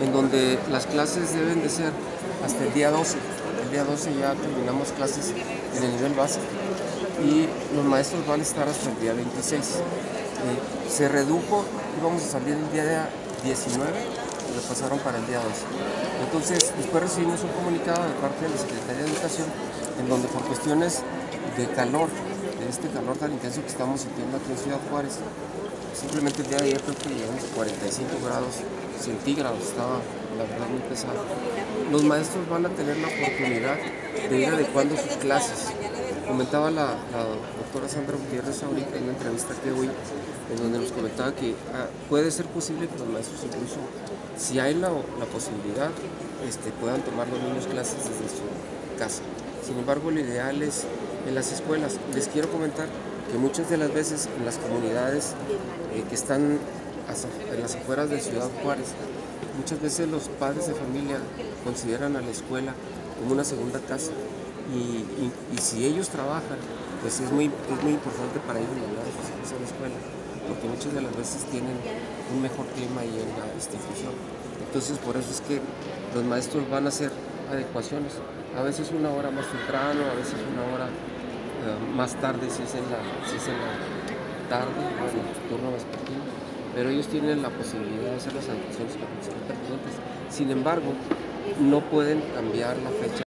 en donde las clases deben de ser hasta el día 12. El día 12 ya terminamos clases en el nivel básico y los maestros van a estar hasta el día 26. Eh, se redujo, íbamos a salir el día 19, lo pasaron para el día 12. Entonces, después recibimos un comunicado de parte de la Secretaría de Educación en donde por cuestiones de calor, de este calor tan intenso que estamos sintiendo aquí en Ciudad Juárez, simplemente el día de ayer creo que llegamos a 45 grados centígrados, estaba la verdad muy pesado. Los maestros van a tener la oportunidad de ir adecuando sus clases. Comentaba la, doctora Sandra Gutiérrez ahorita en una entrevista que hoy, en donde nos comentaba que ah, puede ser posible que los maestros incluso, si hay la, la posibilidad, este, puedan tomar los niños clases desde su casa. Sin embargo, lo ideal es en las escuelas. Les quiero comentar que muchas de las veces en las comunidades eh, que están en las afueras de Ciudad Juárez, muchas veces los padres de familia consideran a la escuela como una segunda casa. Y, si ellos trabajan, pues es muy, es muy importante para ellos mandar a sus hijos a la escuela, porque muchas de las veces tienen un mejor clima ahí en la institución. Entonces, por eso es que los maestros van a hacer adecuaciones a veces una hora más temprano, a veces una hora eh, más tarde si es en la, si es en la tarde, bueno, turno vespertino, pero ellos tienen la posibilidad de hacer las consideren pertinentes. Sin embargo, no pueden cambiar la fecha